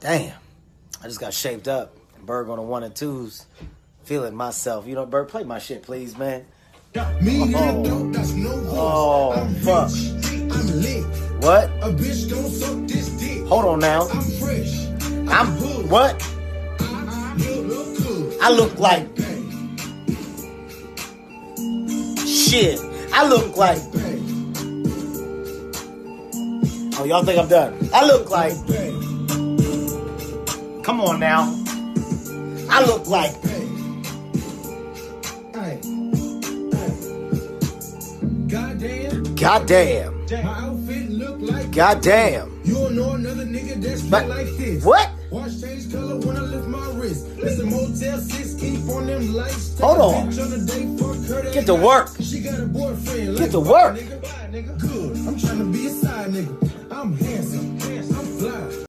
Damn. I just got shaped up. Berg on the one and twos. Feeling myself. You know, Berg, play my shit, please, man. Me Oh. and the dope, that's no. Oh, I'm fuck. I'm. What? A bitch don't suck this dick. Hold on now. I'm fresh. I'm what? Look good. I look like shit. I look like Oh, y'all think I'm done. I look like Come on now. I look like. Hey. Hey. God Goddamn. Goddamn. Damn. My outfit look like. Goddamn. You don't know another nigga that's but, like this. What? Watch change color when I lift my wrist. Motel 6 keep on them lights. Hold on. Get to work. She got a boyfriend. Get to work. Nigga. Good. I'm trying to be a side nigga. I'm handsome.